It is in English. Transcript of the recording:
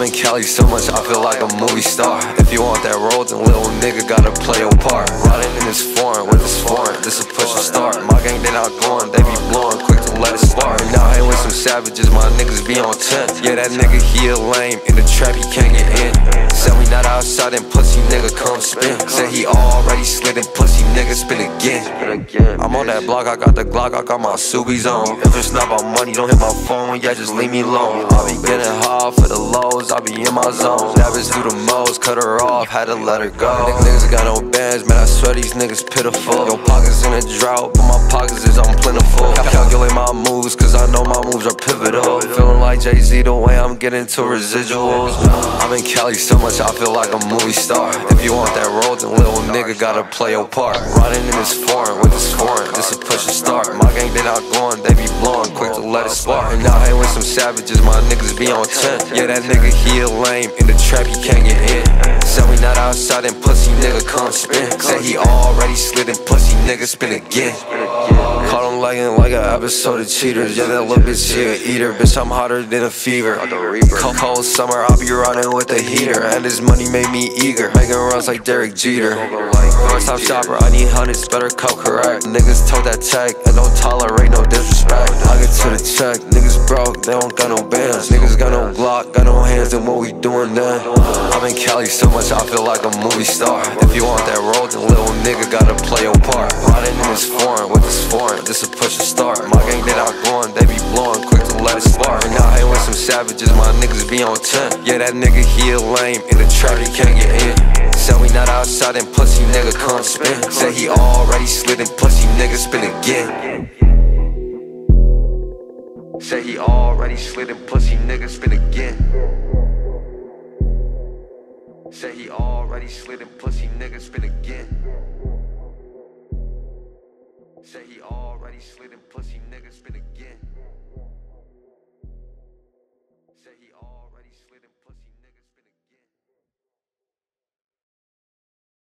I'm in Cali so much, I feel like a movie star. If you want that role, then little nigga gotta play your part. Riding in this foreign with this foreign, this a push and start. My gang, they not going, they savages, my niggas be on 10. Yeah, that nigga, he a lame. In the trap, he can't get in. Said we not outside, and pussy nigga come spin. Said he already slid and pussy nigga spin again. I'm on that block, I got the Glock, I got my Subies on. If it's not about money, don't hit my phone, yeah, just leave me alone. I be getting hard for the lows, I be in my zone. Bitch do the most, cut her off, had to let her go. Niggas got no bands, man, I swear these niggas pitiful. Your pockets in a drought, but my pockets is on like Jay Z the way I'm getting to residuals. I'm in Cali so much, I feel like a movie star. If you want that role, then little nigga gotta play your part. Riding in this foreign with this foreign, this is push and start. My gang, they not going, they be blowing quick to let it spark. And now I ain't with some savages, my niggas be on 10. Yeah, that nigga, he a lame. In the trap, he can't get in. Said we not outside and pussy nigga come spin. Said he already slid and pussy nigga spin again. Lagging like an episode of cheaters. Yeah, that little bitch, she a eater. Bitch, I'm hotter than a fever. Cold, cold summer, I'll be running with a heater. And this money made me eager. Making runs like Derek Jeter. First time shopper, I need hundreds, better come correct. Niggas told that tech, and don't tolerate no disrespect. I get to the check, niggas broke, they don't got no bands. Niggas got no Glock, got no hands, and what we doing then? I'm in Cali so much, I feel like a movie star. If you want that role, then little nigga gotta play your part. Riding in this foreign with this foreign, this a push and start. My gang, they not going, they be blowing quick to let it spark. And I ain't with some savages, my niggas be on 10. Yeah, that nigga, he a lame. In the trap, he can't get in. Said we not outside and pussy nigga come spin. Said he already slid and pussy nigga spin again. Said he already slid and pussy nigga spin again. Said he already slid and pussy nigga spin again. He already slid and pussy.